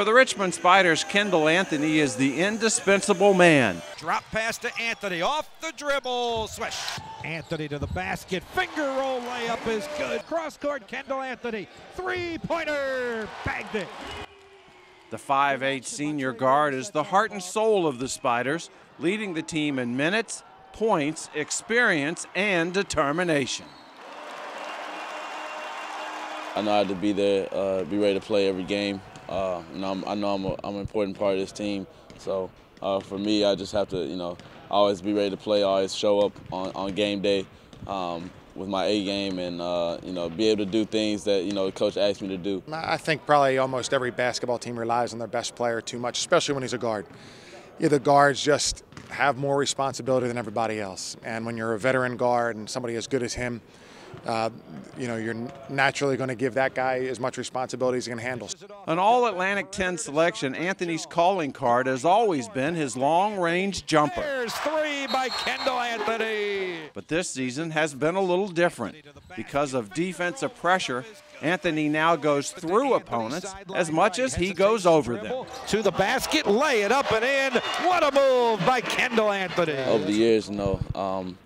For the Richmond Spiders, Kendall Anthony is the indispensable man. Drop pass to Anthony, off the dribble, swish. Anthony to the basket, finger roll layup is good. Cross court, Kendall Anthony, three pointer, bagged it. The 5'8 senior guard is the heart and soul of the Spiders, leading the team in minutes, points, experience, and determination. I know I have to be there, uh, be ready to play every game. Uh, you know, I'm, i know I'm, a, I'm, an important part of this team. So uh, for me, I just have to, you know, always be ready to play, always show up on, on game day um, with my A game and, uh, you know, be able to do things that, you know, the coach asked me to do. I think probably almost every basketball team relies on their best player too much, especially when he's a guard. Yeah, the guards just have more responsibility than everybody else. And when you're a veteran guard and somebody as good as him, uh, you know, you're naturally going to give that guy as much responsibility as he can handle. An All Atlantic 10 selection, Anthony's calling card has always been his long range jumper. There's three by Kendall Anthony. But this season has been a little different. Because of defensive pressure, Anthony now goes through opponents as much as he goes over them. To the basket, lay it up and in. What a move by Kendall Anthony. Over the years, you know, um,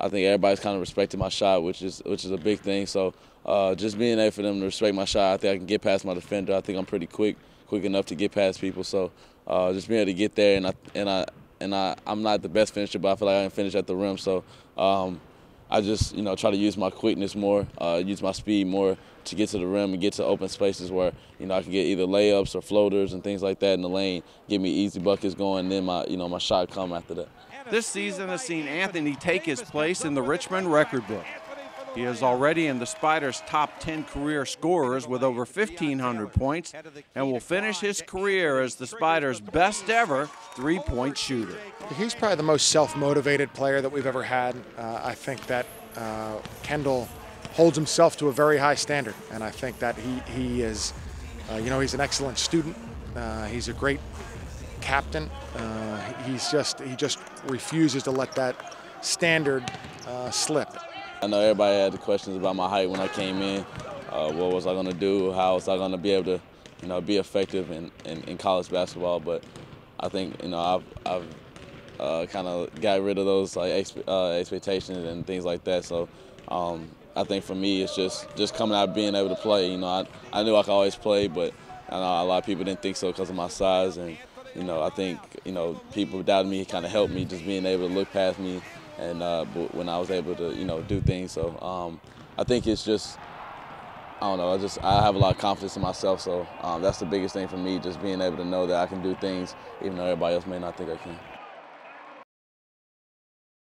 I think everybody's kind of respected my shot, which is which is a big thing. So uh, just being able for them to respect my shot, I think I can get past my defender. I think I'm pretty quick, quick enough to get past people. So uh, just being able to get there, and I and I and I I'm not the best finisher, but I feel like I can finish at the rim. So um, I just you know try to use my quickness more, uh, use my speed more to get to the rim and get to open spaces where you know I can get either layups or floaters and things like that in the lane, get me easy buckets going, and then my you know my shot come after that. This season has seen Anthony take his place in the Richmond record book. He is already in the Spiders' top 10 career scorers with over 1,500 points and will finish his career as the Spiders' best ever three point shooter. He's probably the most self motivated player that we've ever had. Uh, I think that uh, Kendall holds himself to a very high standard, and I think that he, he is, uh, you know, he's an excellent student. Uh, he's a great captain. Uh, he's just he just refuses to let that standard uh, slip. I know everybody had the questions about my height when I came in. Uh, what was I going to do? How was I going to be able to, you know, be effective in, in, in college basketball? But I think you know I've, I've uh, kind of got rid of those like uh, expectations and things like that. So. Um, I think for me, it's just just coming out being able to play. You know, I, I knew I could always play, but I know a lot of people didn't think so because of my size and you know, I think, you know, people doubted me kind of helped me just being able to look past me and uh, when I was able to, you know, do things. So um, I think it's just, I don't know, I just, I have a lot of confidence in myself. So um, that's the biggest thing for me, just being able to know that I can do things even though everybody else may not think I can.